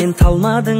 сен талмадың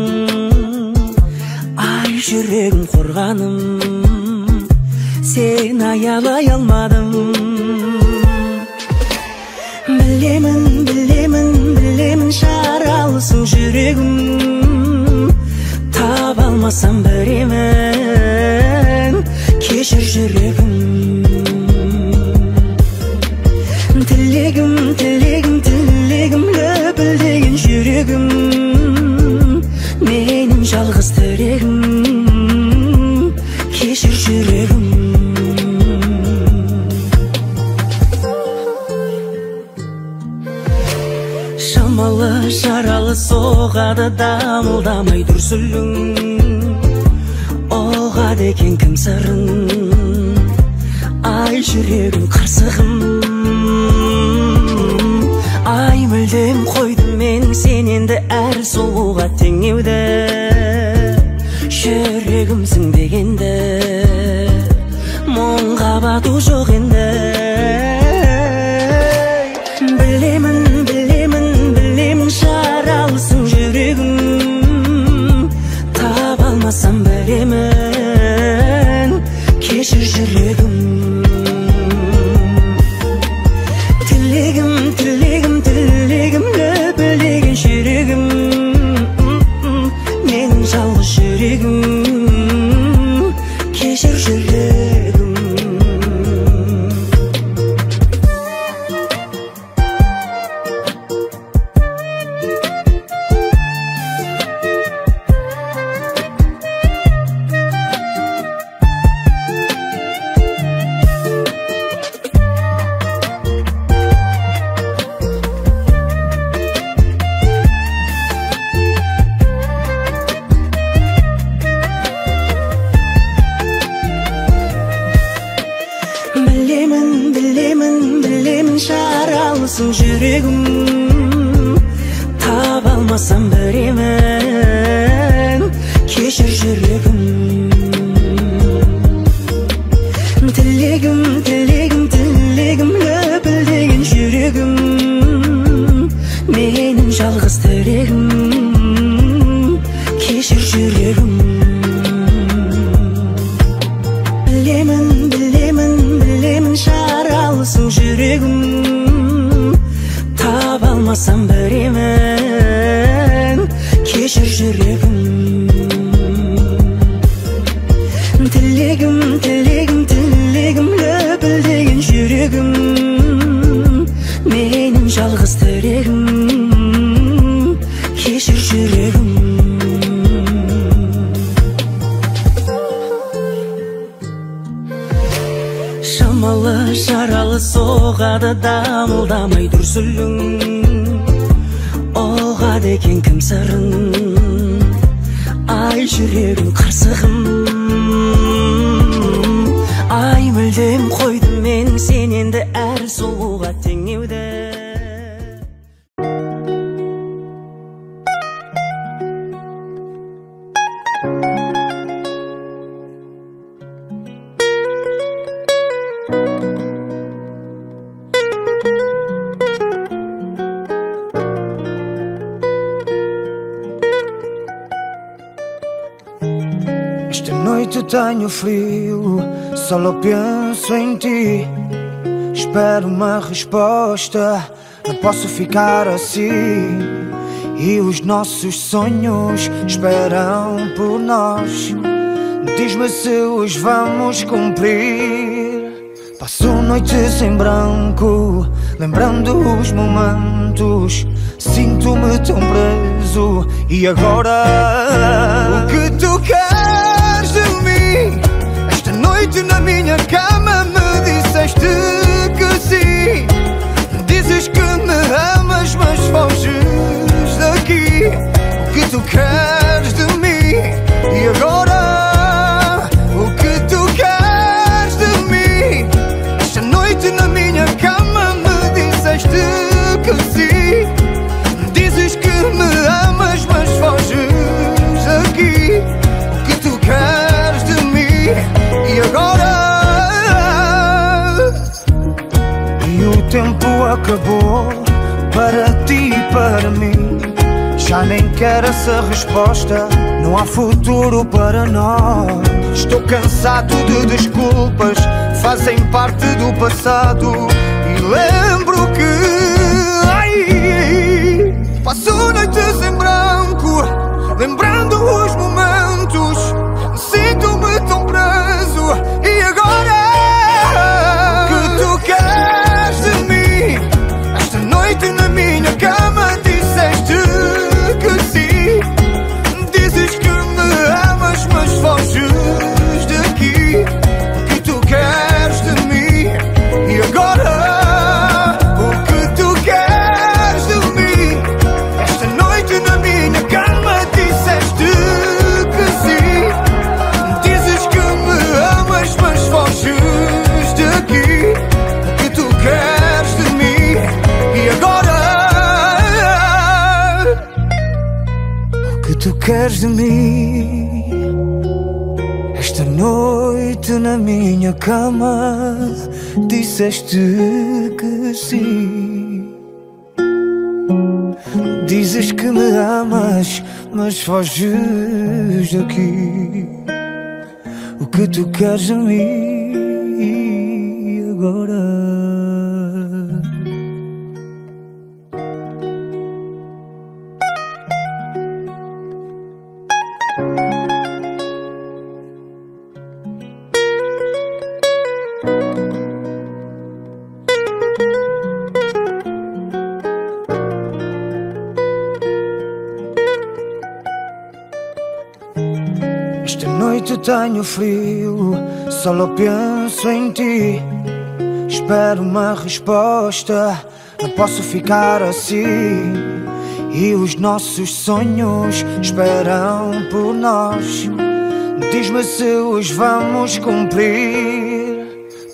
шамалы жаралы соғады дамылдамай дүрсілің оғады екен кім сырын ай жүрегім қырсығым. Ай мүлдем қойдым мен сен енді әр сұлуға теңеуді. frio, só penso em ti. Espero uma resposta, não posso ficar assim. E os nossos sonhos esperam por nós. Diz-me se os vamos cumprir. Passo noites em branco, lembrando os momentos. Sinto-me tão preso. E agora? O que tu queres? noite na minha cama me disseste. Acabou para ti e para mim. Já nem quero essa resposta, não há futuro para nós. Estou cansado de desculpas, fazem parte do passado. E lembro que. Ai, passo noites em branco, lembrando os queres de mim? Esta noite na minha cama disseste que sim. Dizes que me amas, mas foges daqui. O que tu queres de mim tenho frio, só penso em ti. Espero uma resposta, não posso ficar assim. E os nossos sonhos esperam por nós. Diz-me se os vamos cumprir.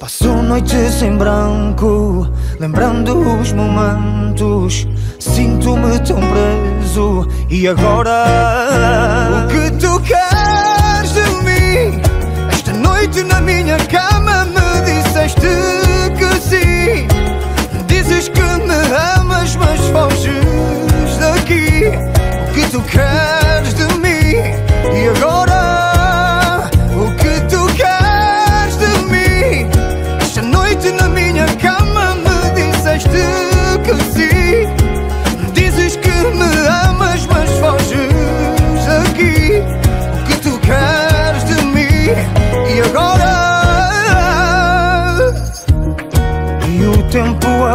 Passo noites em branco, lembrando os momentos. Sinto-me tão preso. E agora? O que noite na minha cama me disseste que sim. Dizes que me amas, mas foges daqui. O que tu queres de mim? E agora?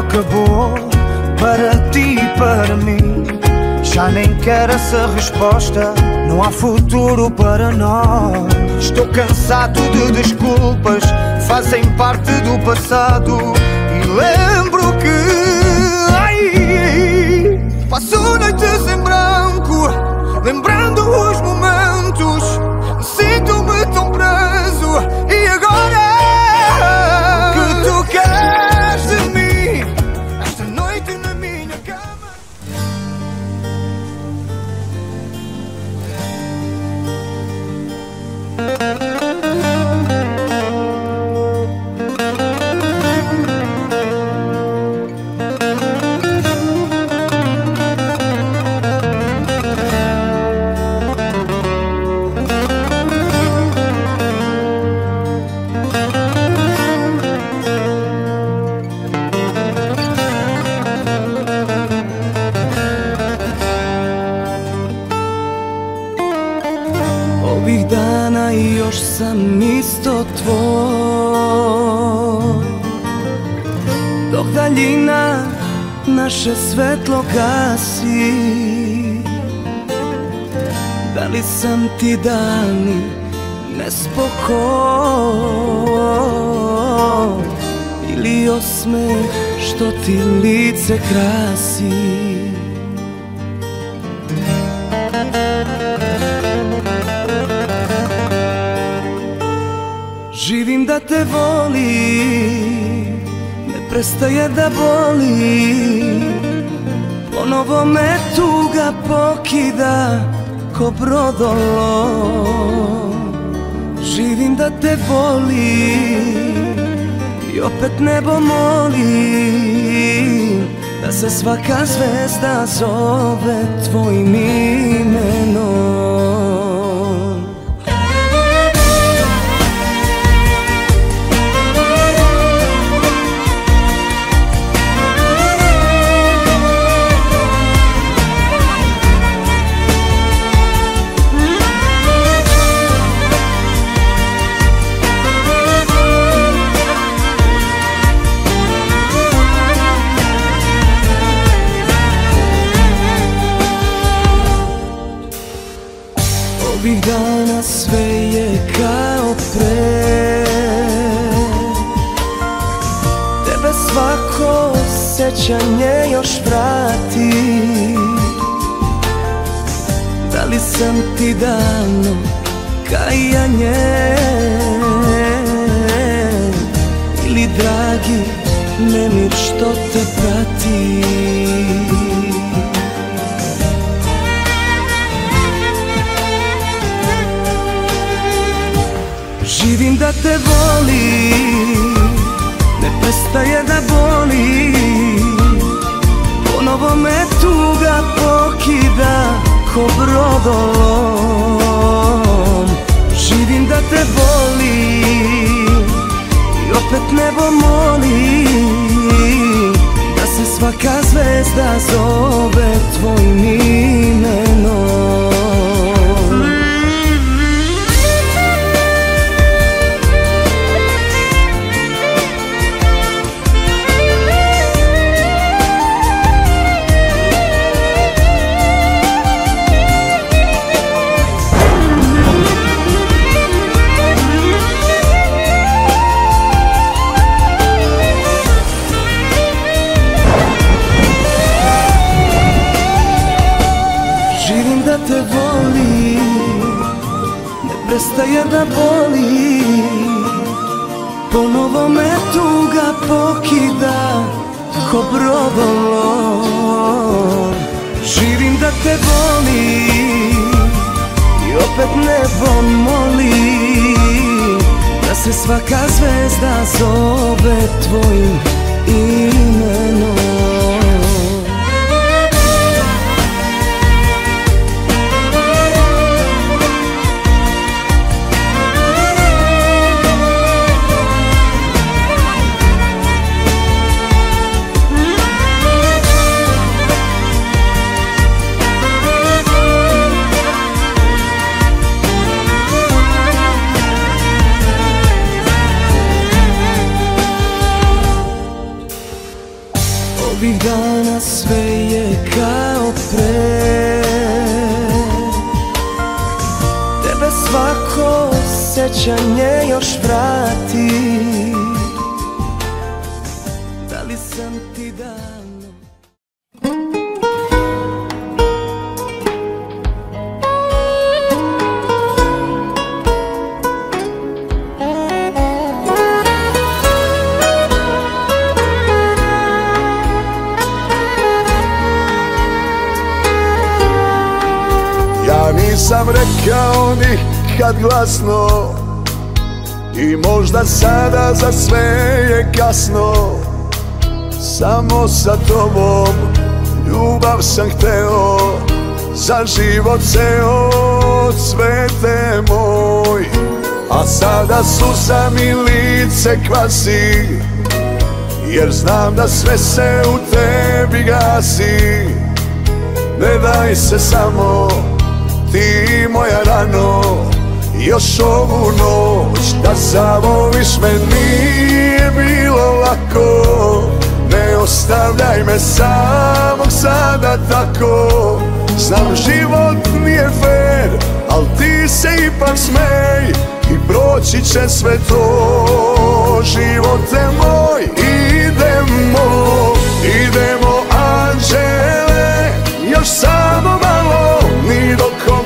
Acabou para ti e para mim. Já nem quero essa resposta, não há futuro para nós. Estou cansado de desculpas, fazem parte do passado. E lembro que. Ai, passo noites em branco, lembrando os sam ti dani nespokoj. Ili osmeh što ti lice krasi. Živim da te volim Ne prestaje da boli. Ponovo me tuga pokida Ko brodolo Živim da te volim I opet nebo molim Da se svaka zvezda zove tvojim imenom sve je kao pre. Tebe svako sećanje još vrati Da li sam ti davno kajanje? Ili dragi nemir što te prati Živim da te volim Ne prestaje da boli. Ponovo me tuga pokida Ko brodolom. Živim da te volim I opet nebo molim Da se svaka zvezda zove tvojim imenom prestaje da boli Ponovo me tuga pokida Ko brodolom Živim da te volim I opet nebo molim. Da se svaka zvezda zove tvojim imenom sam hteo Za život ceo cvete moj? A sada suza mi lice kvasi Jer znam da sve se u tebi gasi. Ne daj se samo ti moja rano Još ovu noć da zavoliš me nije bilo lako Ne ostavljaj me samog sada tako. Znam život nije fair, al ti se ipak smej I proći će sve to, živote moj Idemo, idemo anđele, još samo malo Ni do kog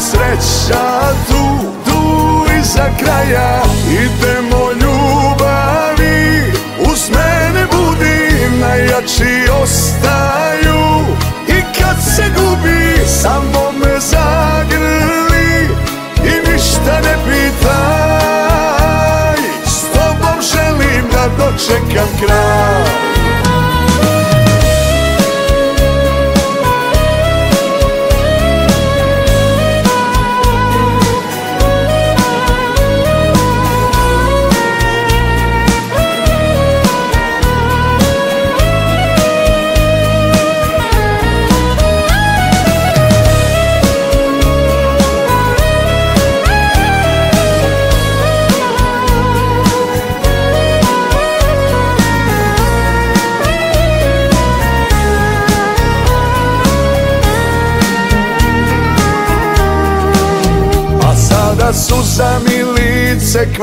sreća tu, tu iza kraja. Idemo ljubavi, uz mene budi Najjači ostaju. I kad se gubi Samo me zagrli i ništa ne pitaj. S tobom želim da dočekam kraj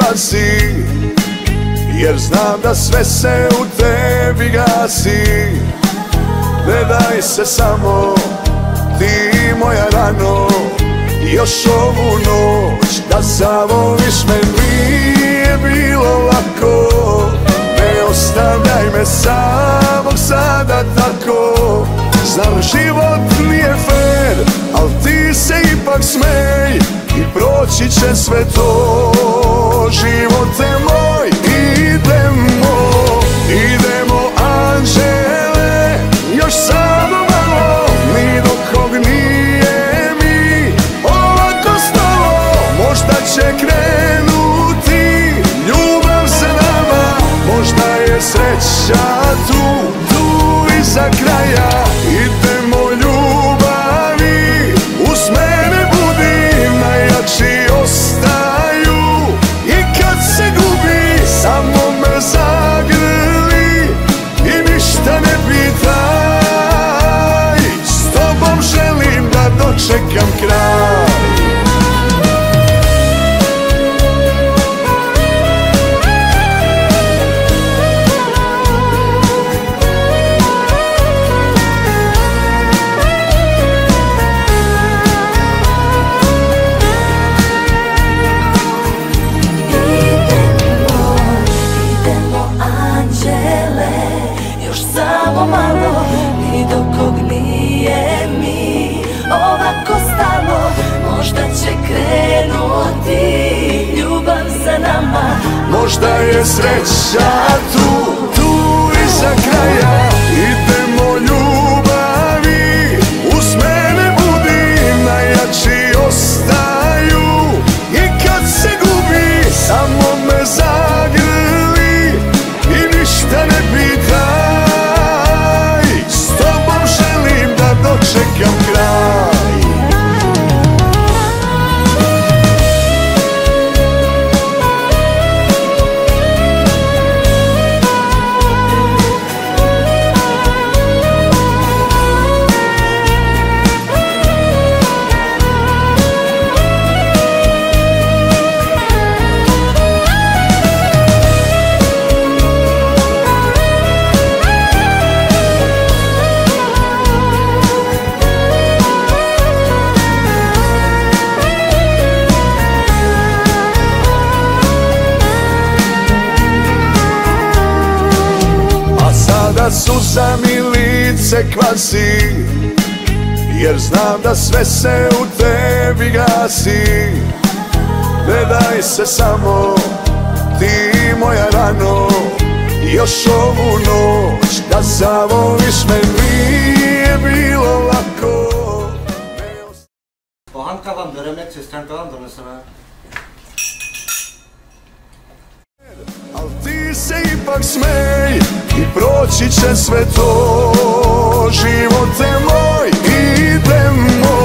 kvasi Jer znam da sve se u tebi gasi. Ne daj se samo ti moja rano Još ovu noć da zavoliš me. Nije bilo lako Ne ostavljaj me samog sada tako. Znam život nije fair Al ti se ipak smej I proći će sve to. Živote moj Idemo, idemo anđele Još samo malo. Ni do kog nije mi Ovako stalo. Možda će krenuti Ljubav se nama. Možda je sreća tu Tu iza kraja czekam kraj. Možda je sreća tu, tu iza kraja kvasi Jer znam da sve se u tebi gasi Ne daj se samo ti moja rano Još ovu noć da zavoliš me. Nije bilo lako. Ohan kalan döremek sesten kalan da se ipak smej i proći će sve to. Živote moj idemo,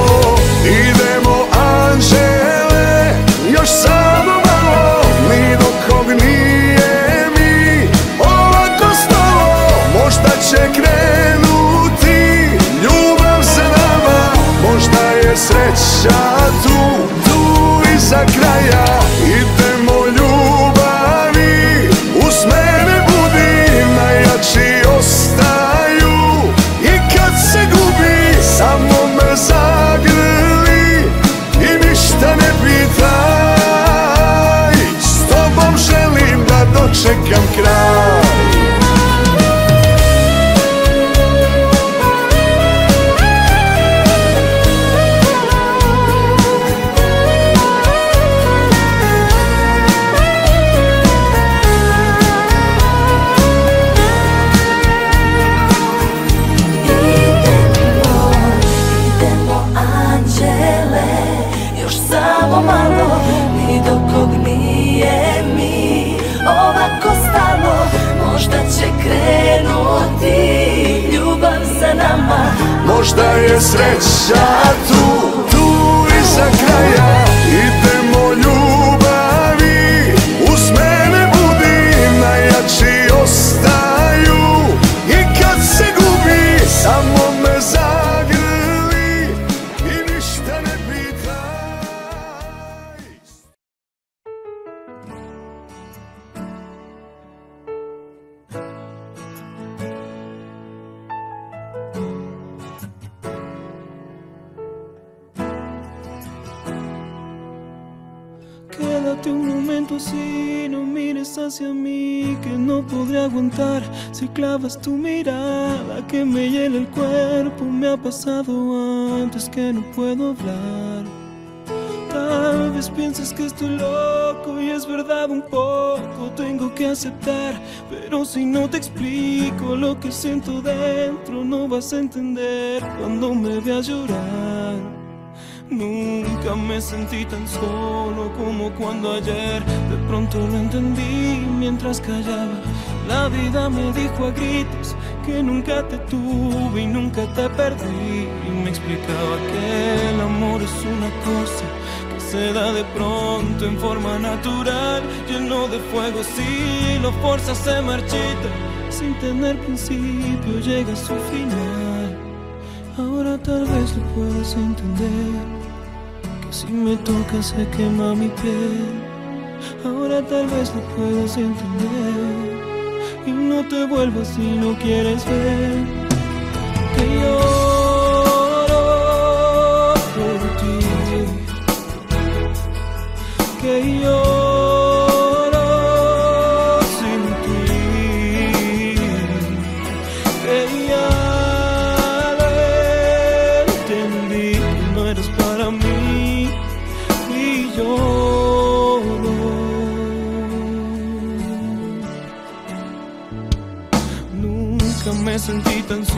idemo anđele Još samo malo, ni do kog nije mi Ovako stalo, možda će krenuti Ljubav se nama, možda je sreća tu, tu iza kraja Idemo don't. Možda je sreća antes que no puedo hablar. Tal vez pienses que estoy loco y es verdad un poco, tengo que aceptar, pero si no te explico lo que siento dentro, no vas a entender cuando me veas llorar. Nunca me sentí tan solo como cuando ayer de pronto lo entendí mientras callaba. La vida me dijo a gritos que nunca te tuve y nunca te perdí. Y me explicaba que el amor es una cosa que se da de pronto en forma natural, lleno de fuego. Si lo forzas se marchita, sin tener principio llega a su final. Ahora tal vez lo puedas entender. Que si me tocas se quema mi piel. Ahora tal vez lo puedas entender. Y no te vuelvas si no quieres ver. Que lloro por ti. Que lloro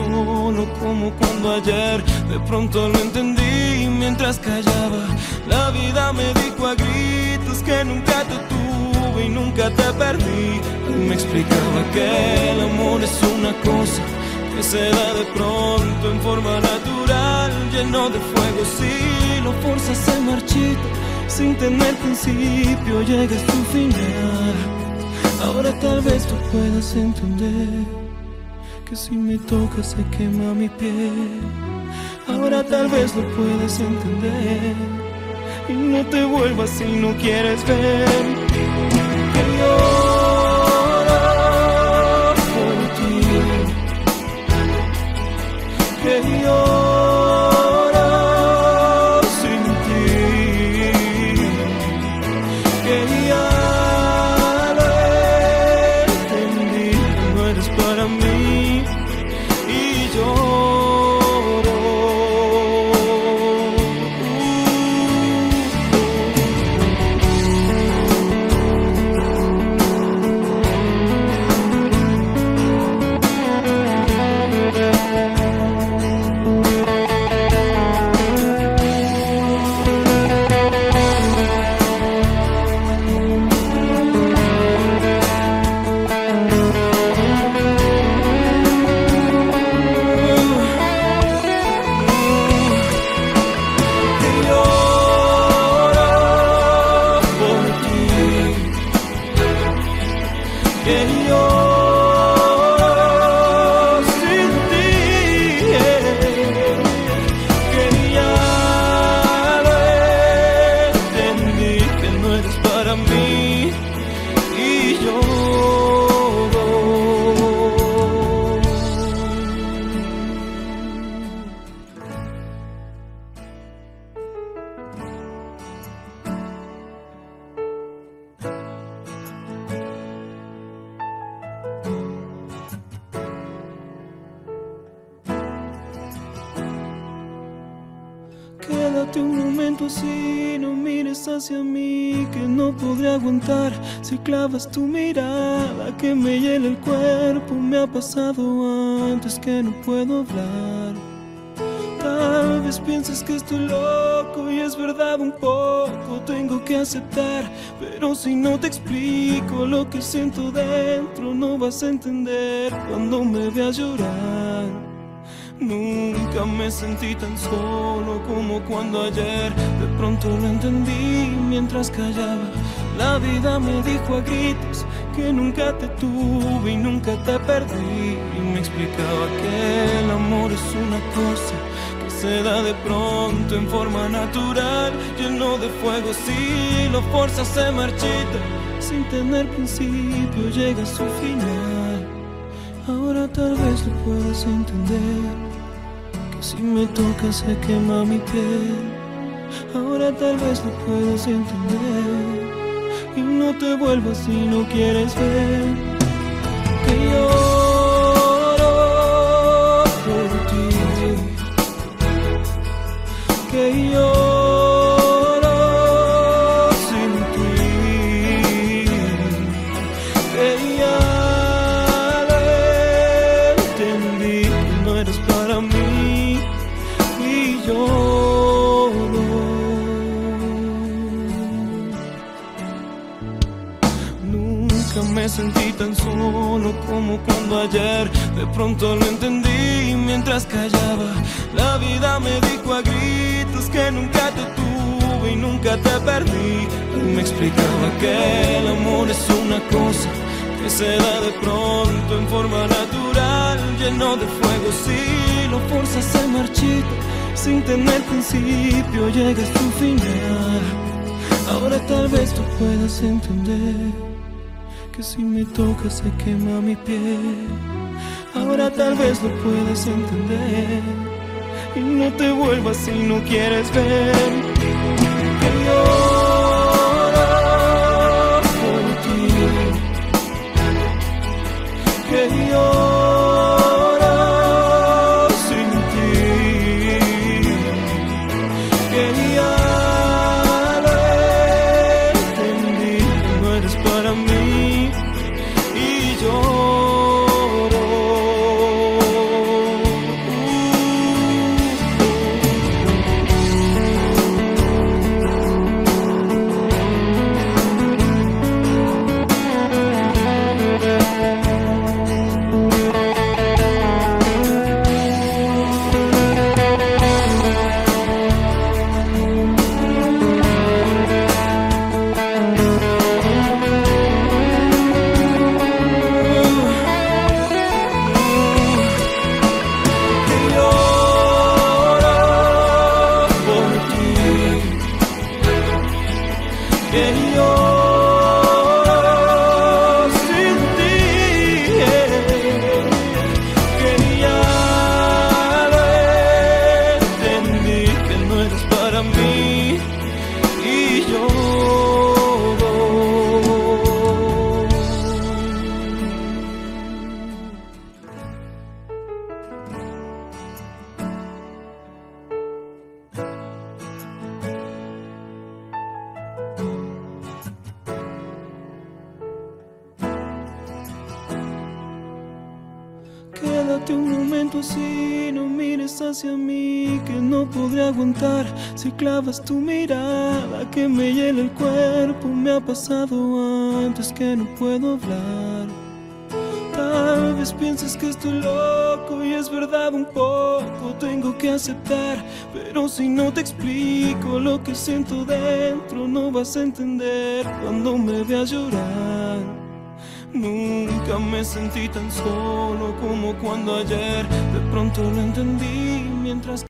solo como cuando ayer de pronto lo entendí mientras callaba. La vida me dijo a gritos que nunca te tuve y nunca te perdí. Me explicaba que el amor es una cosa que se da de pronto en forma natural, lleno de fuego. Si lo forzas se marchita, sin tener principio llega a su final. Ahora tal vez tú puedas entender que si me tocas se quema mi piel. Ahora tal vez lo puedes entender y no te vuelvas si no quieres ver. Que lloro por ti, que lloro si clavas tu mirada que me hiela el cuerpo. Me ha pasado antes que no puedo hablar. Tal vez piensas que estoy loco y es verdad un poco, tengo que aceptar, pero si no te explico lo que siento dentro, no vas a entender cuando me veas llorar. Nunca me sentí tan solo como cuando ayer de pronto lo entendí mientras callaba. La vida me dijo a gritos que nunca te tuve y nunca te perdí. Y me explicaba que el amor es una cosa que se da de pronto en forma natural, lleno de fuego. Si lo fuerzas se marchita, sin tener principio llega a su final. Ahora tal vez lo puedas entender. Que si me tocas se quema mi piel. Ahora tal vez lo puedas entender. Y no te vuelvas si no quieres ver. Que lloro por ti. Que lloro sentí tan solo como cuando ayer de pronto lo entendí mientras callaba. La vida me dijo a gritos que nunca te tuve y nunca te perdí. Y me explicaba que el amor es una cosa que se da de pronto en forma natural, lleno de fuego. Si lo forzas se marchita, sin tener principio, llega a su final. Ahora tal vez tú puedas entender que si me tocas se quema mi piel. Ahora tal vez lo puedas entender y no te vuelvas si no quieres ver. Que lloro por ti, que lloro si clavas tu mirada que me hiela el cuerpo. Me ha pasado antes que no puedo hablar. Tal vez pienses que estoy loco y es verdad un poco, tengo que aceptar, pero si no te explico lo que siento dentro, no vas a entender cuando me veas llorar. Nunca me sentí tan solo como cuando ayer de pronto lo entendí mientras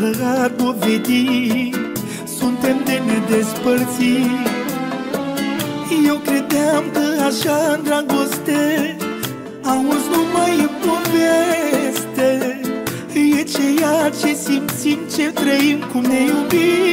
noastră ar dovedi Suntem de nedespărțit Eu credeam că așa în dragoste Auzi, nu mai e poveste. E ceea ce simțim, ce trăim, cum ne iubim.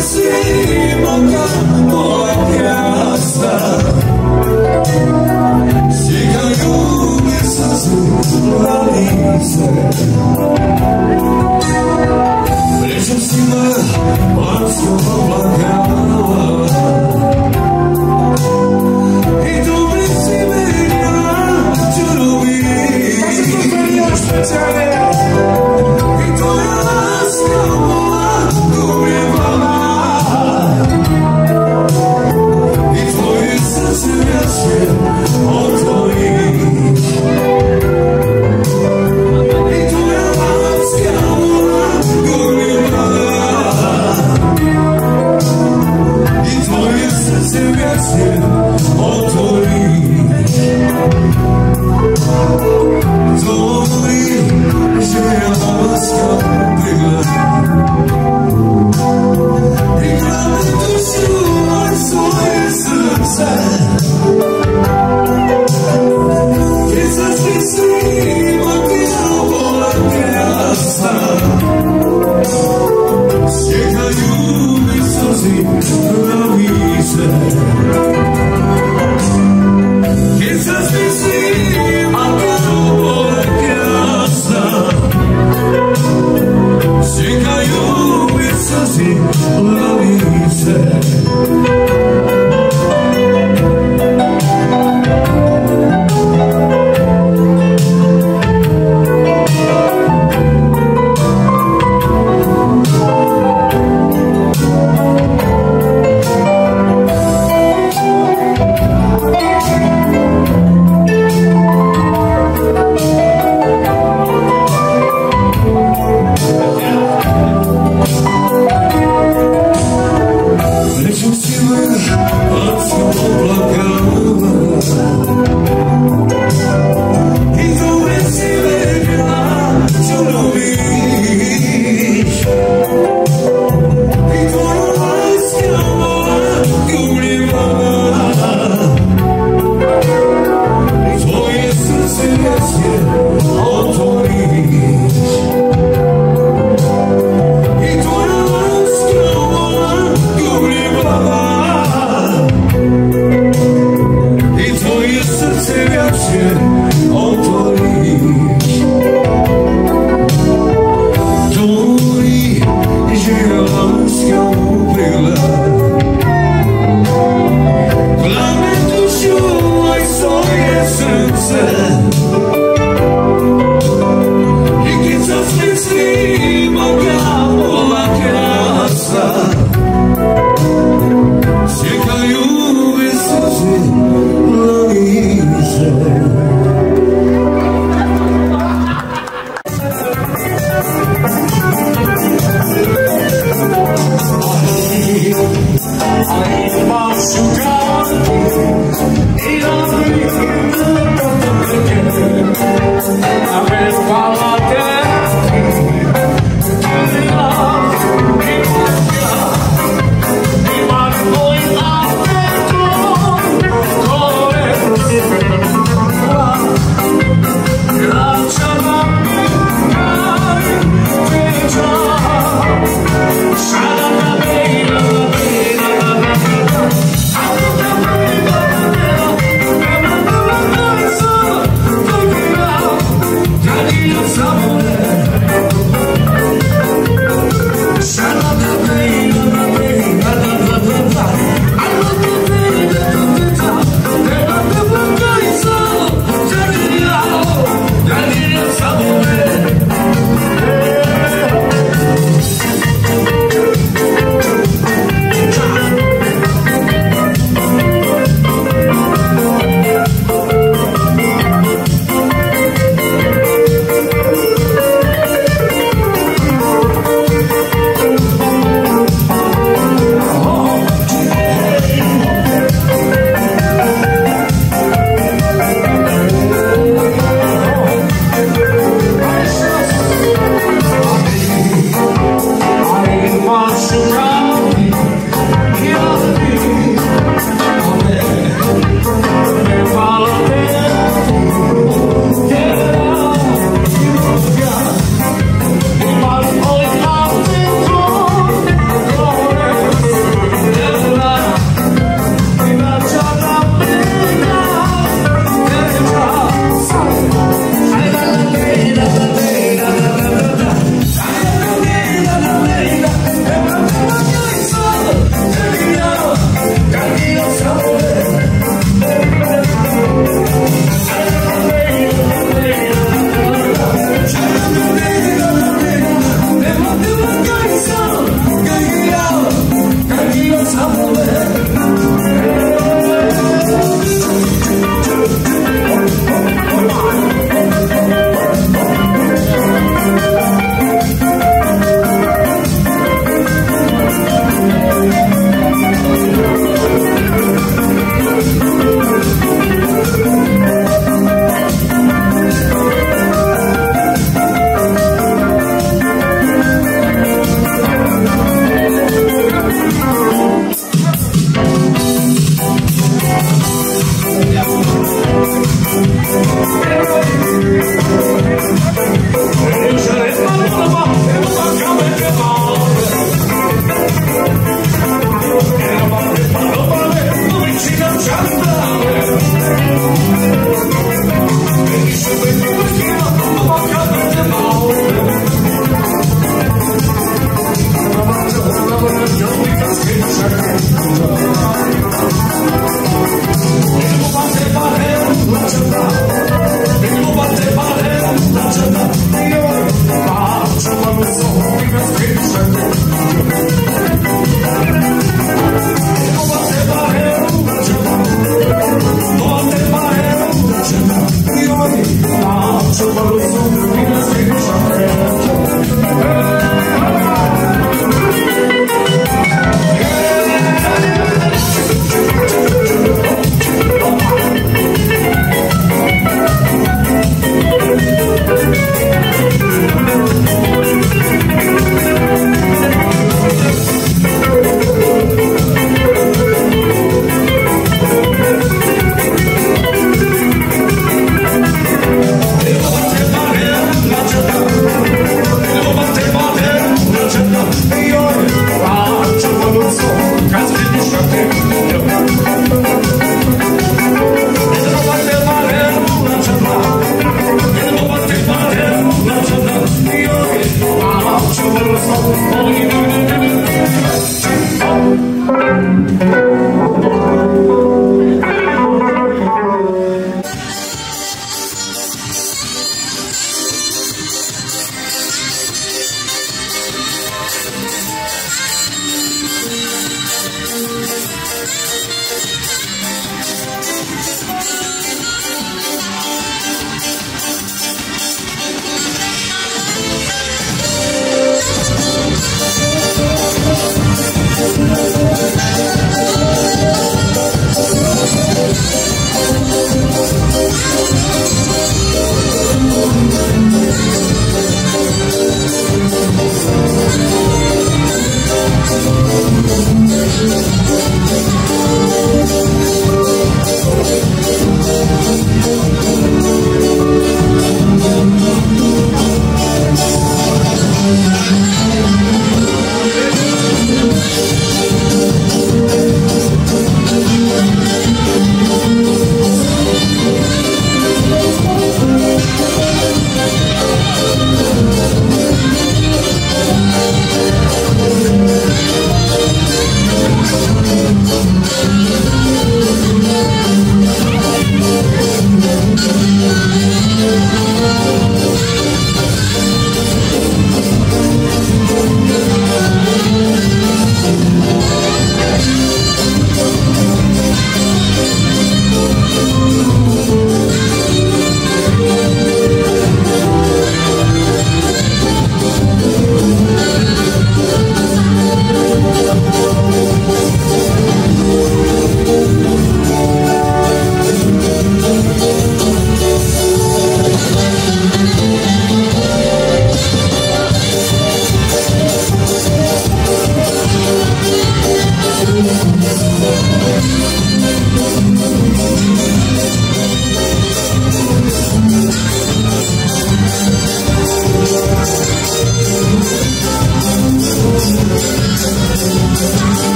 see.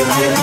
you.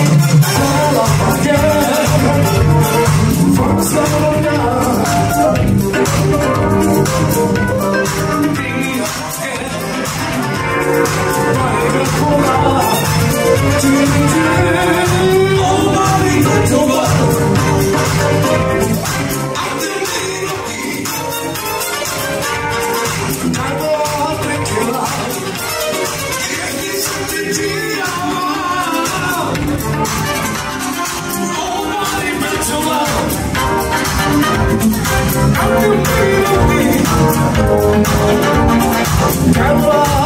Can't lie,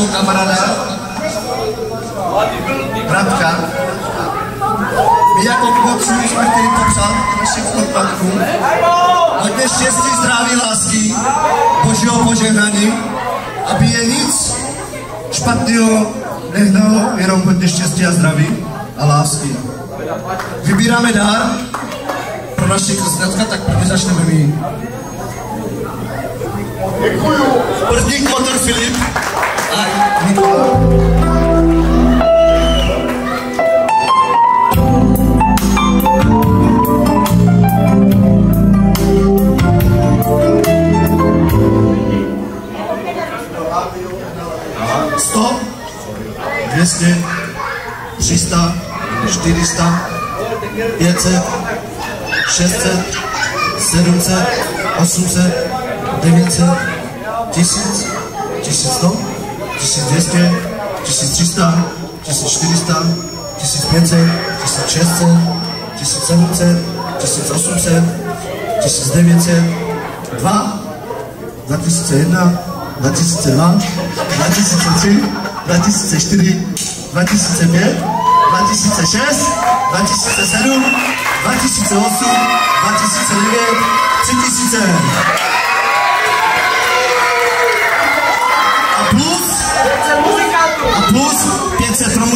Našeho kamaráda Bratka. My jako kluci jsme chtěli popřát našim kontaktům hodně štěstí, zdraví, lásky, božího požehnání, aby je nic špatného nehnalo, jenom hodně štěstí a zdraví a lásky. Vybíráme dár 700, 800, 900, 1000, 1100, 1200, 1300, 1400, 1500, 1600, 1700, 1800, 1900, 2, 2001, 2002, 2003, 2004, 2005, 2006, 2007, 2008, 2009, 3000. A plus, a plus 500 pro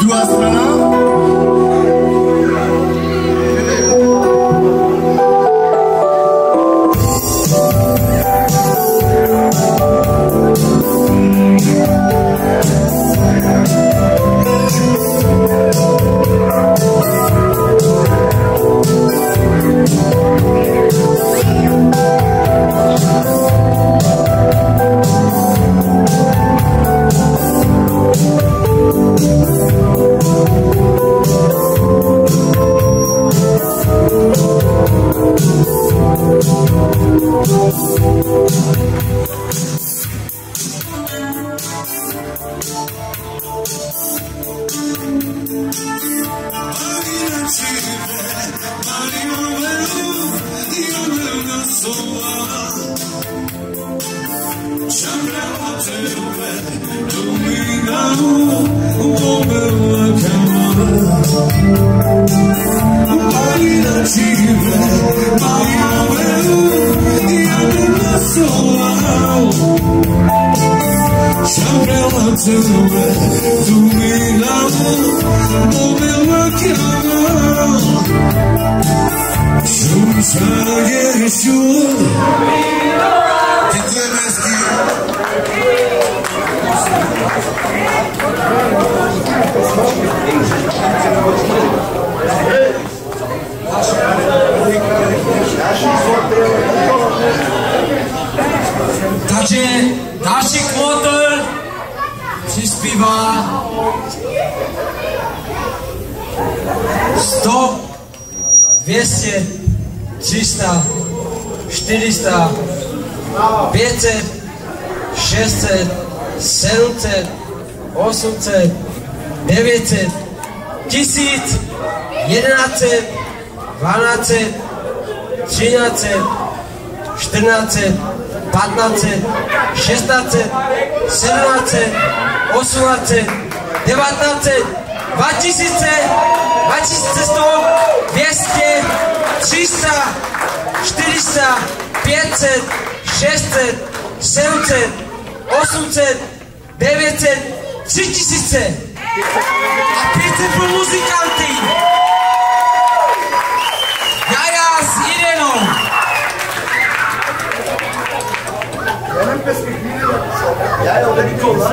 Du hast Chamela tebe Dominado Do meu aquilo Junta Yeshua Did you ask you? Takže Dášek Motor přispívá 100, 200, 300, 400, 500, 600, 700, 800, 900, 1000, 1100, 1200, 1300, 14, 15, 16, 17, 18, 19, 2000, 2100, 200, 300, 400, 500, 600, 700, 800, 900, 3000. A 500 pro muzikanty. Jij al, die kon, hè?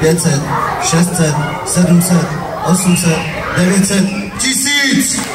500, 600, 700, 800, 900, 1000.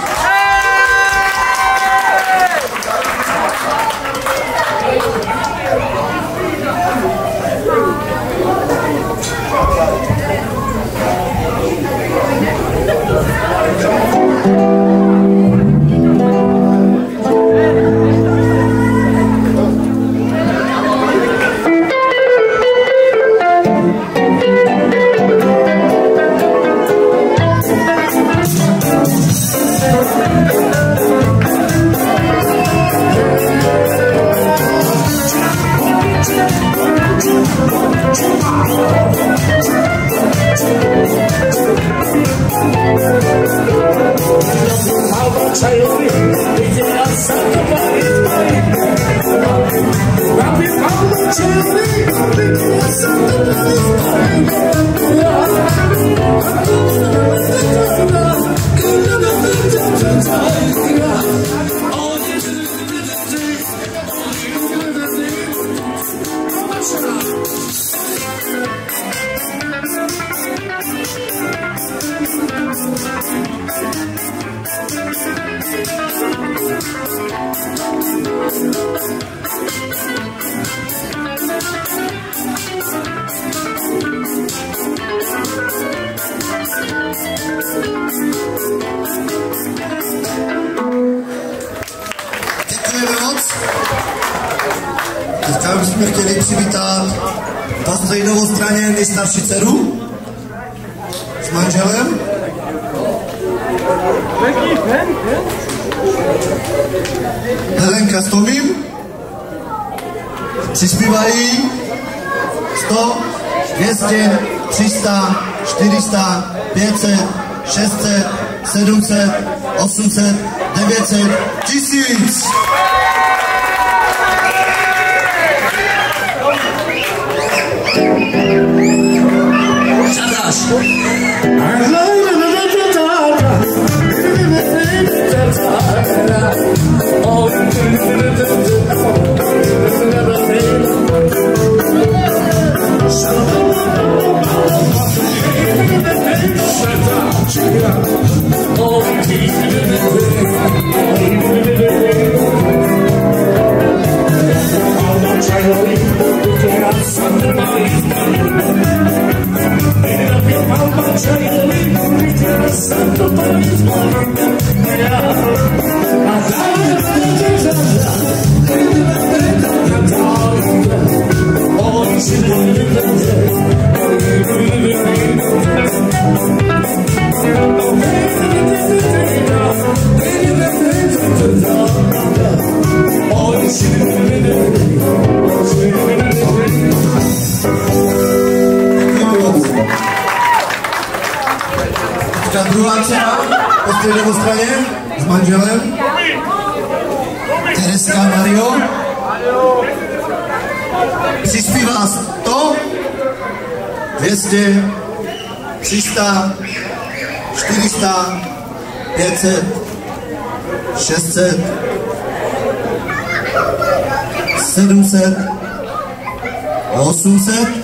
Sunset.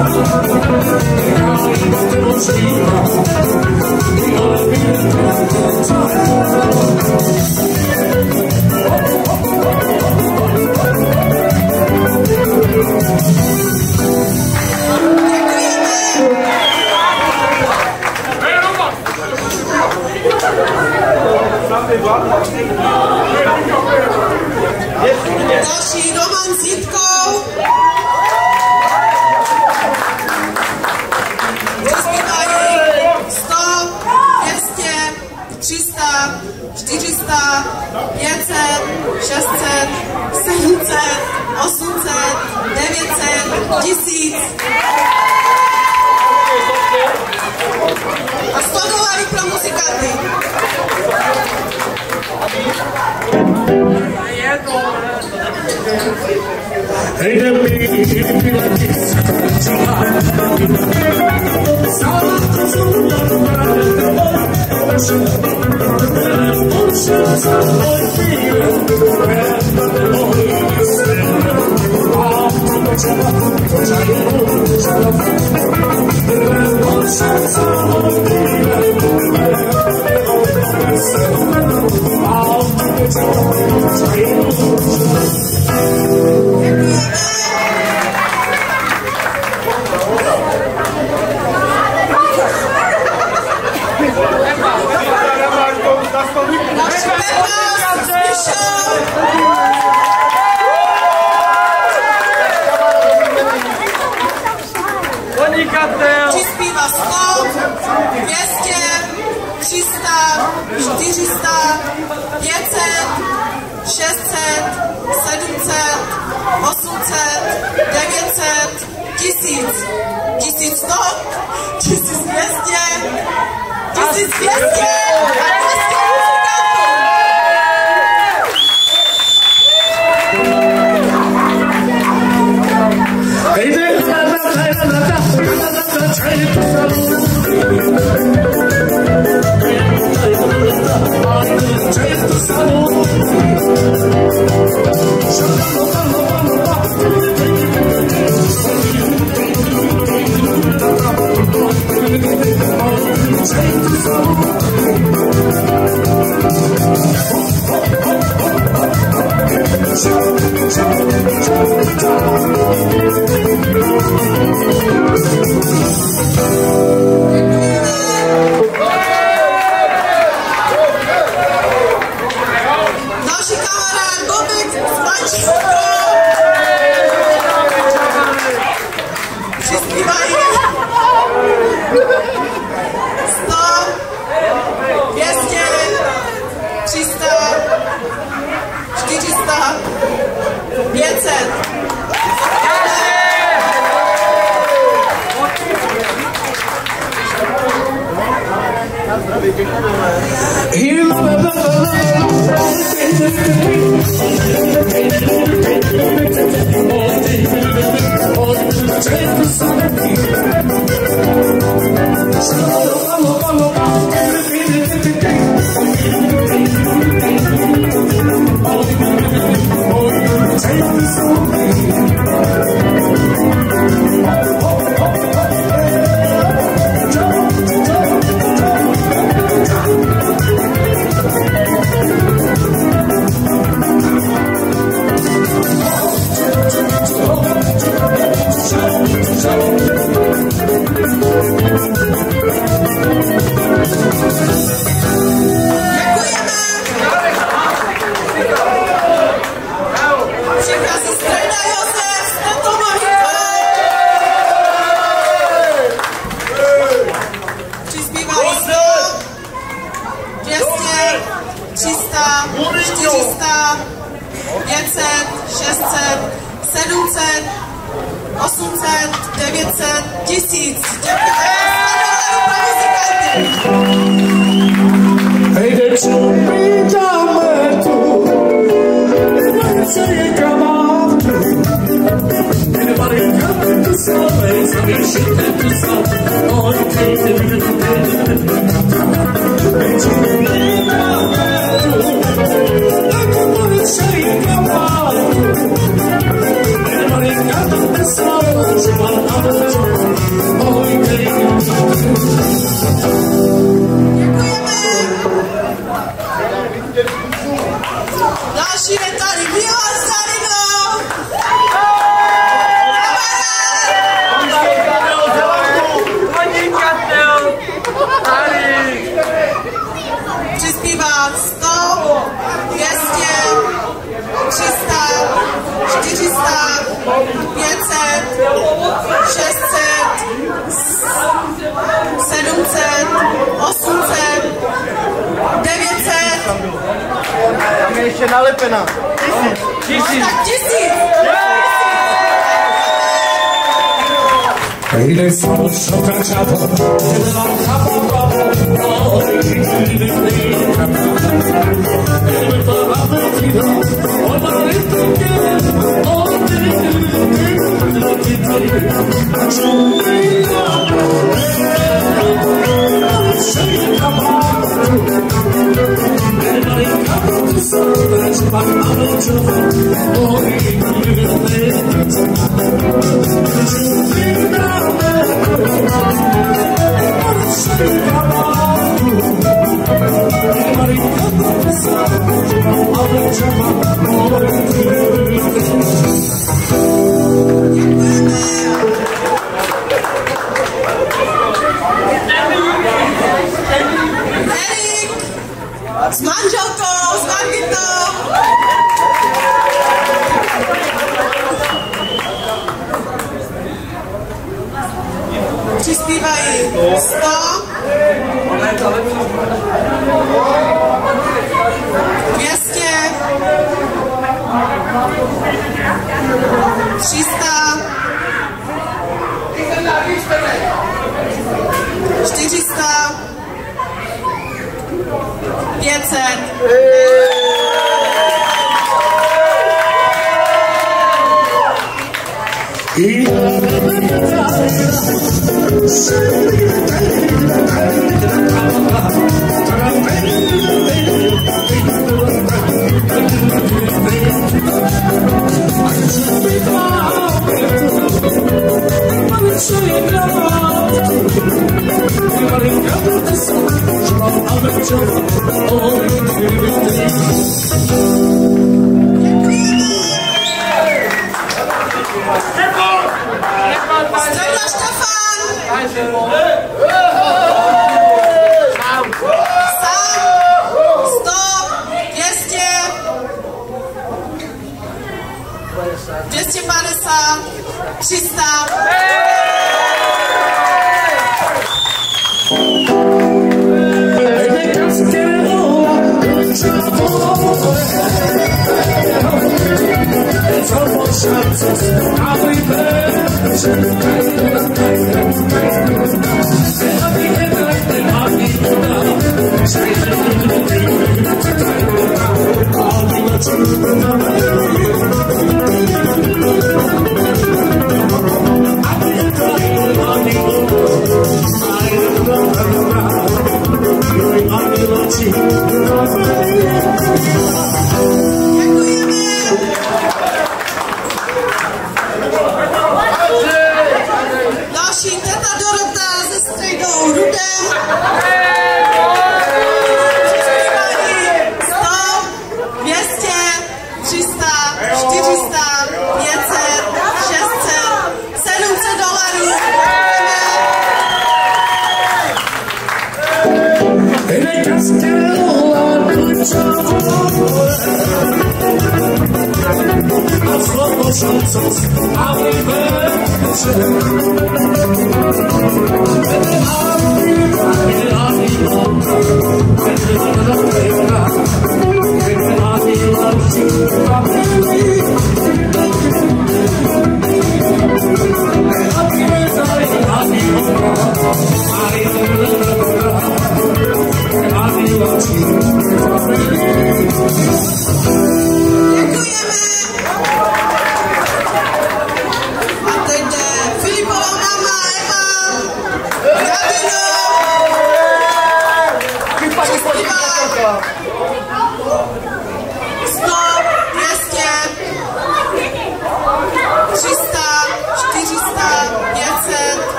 Thank you.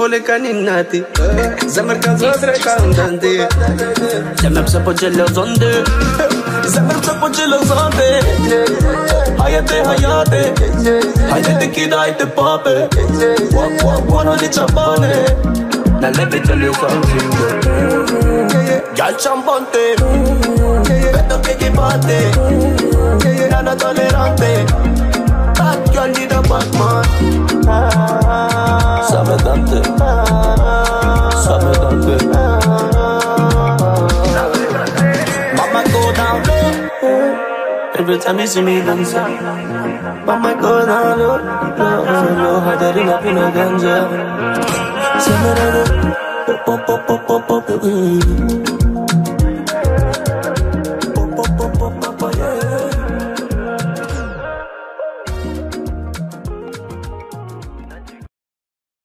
folekani nati. Zamerkazo trekandante me pse po qelo zonde Zemër pse po qelo zonde Hajete hajate Hajde të kida hajte pape. Wap wap wano tell you something chambante Nana tolerante girl with a bad man. Sabe Dante, sabe Dante. Mama go down low. Every time you see me dance, Mama go down low, low, low, harder than a pina ganja. Say me that, pop, pop, pop, pop, pop, pop,